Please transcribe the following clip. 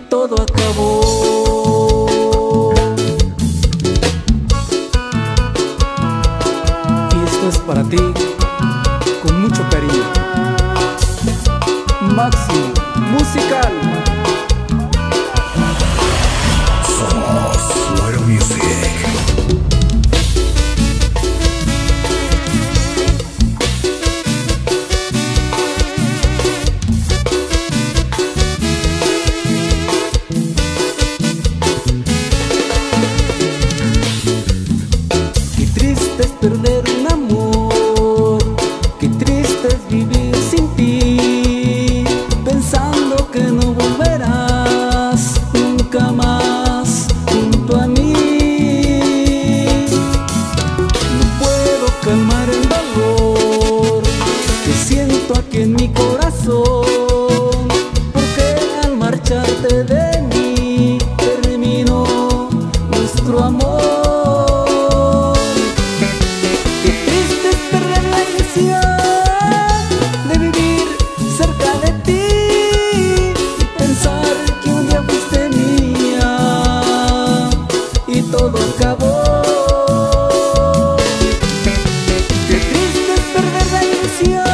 todo acabó. Y esto es para ti, con mucho cariño. Máximo Musical. Es perder un amor, qué triste es vivir sin ti, pensando que no volverás nunca más junto a mí. No puedo calmar el dolor que siento aquí en mi corazón, todo acabó. Qué triste es perder la ilusión